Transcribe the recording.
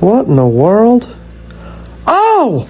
What in the world? Oh!